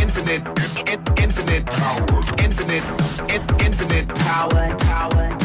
Infinite, infinite power, Infinite, infinite power, power.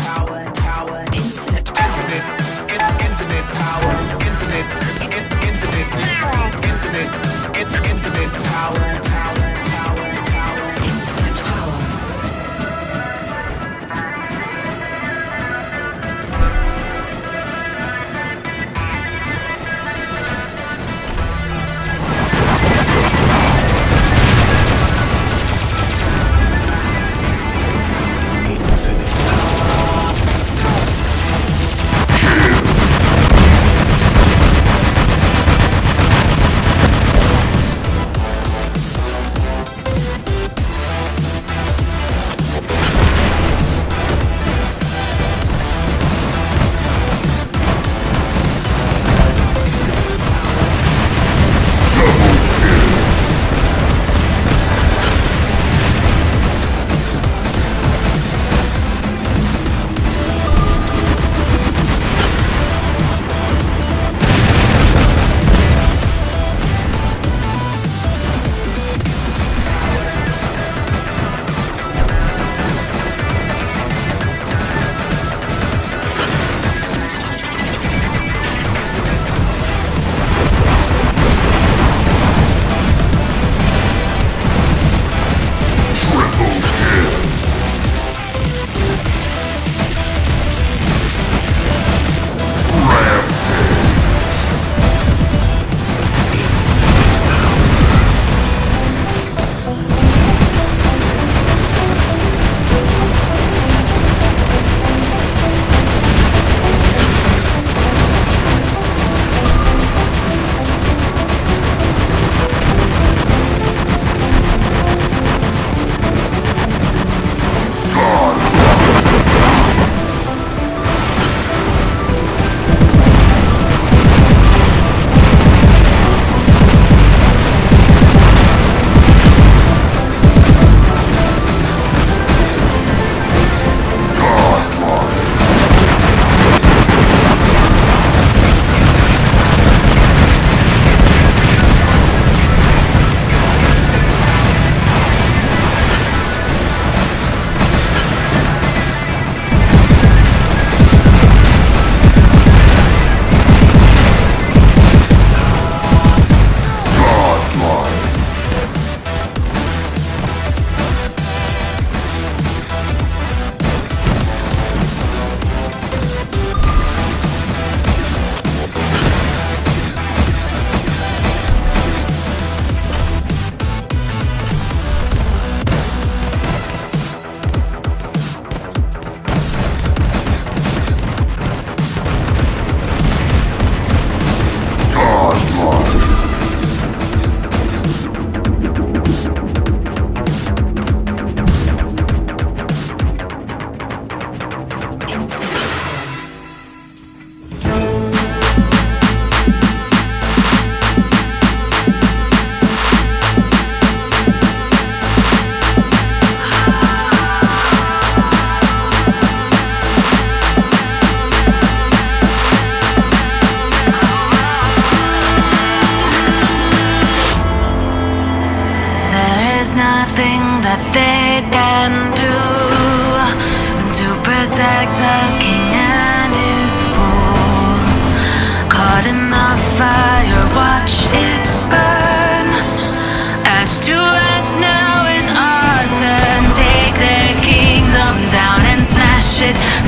in the fire, watch it burn. As to us now it's our turn. Take their kingdom down and smash it.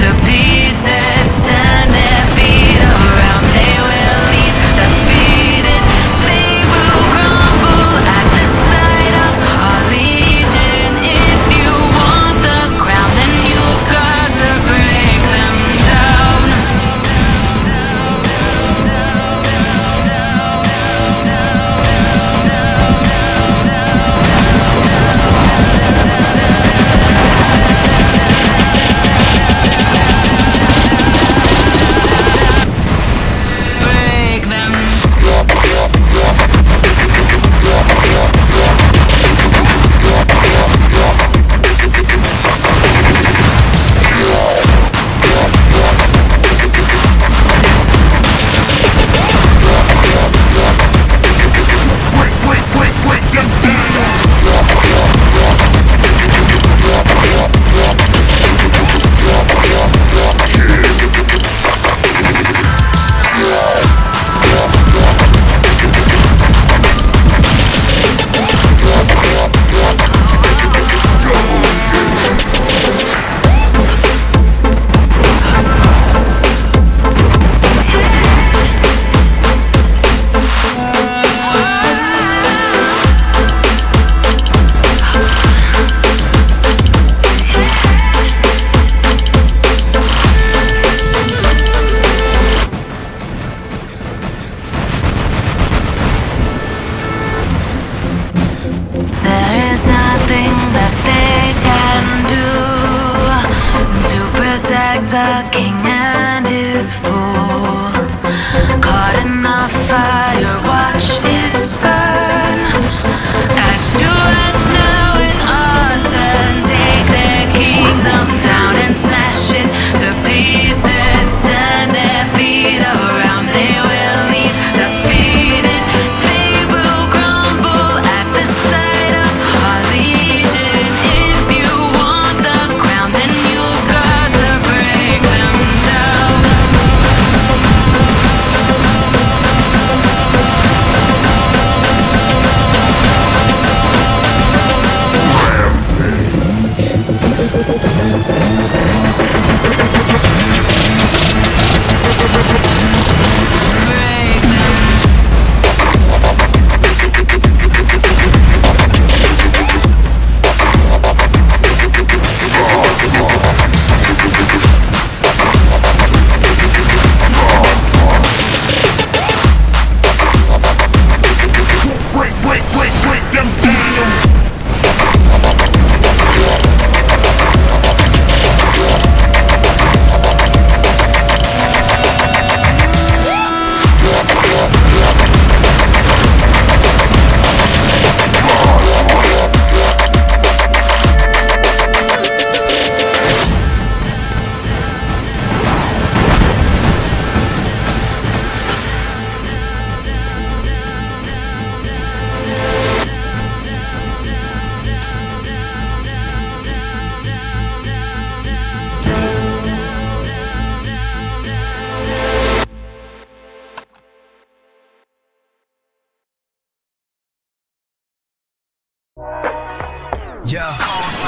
Yeah.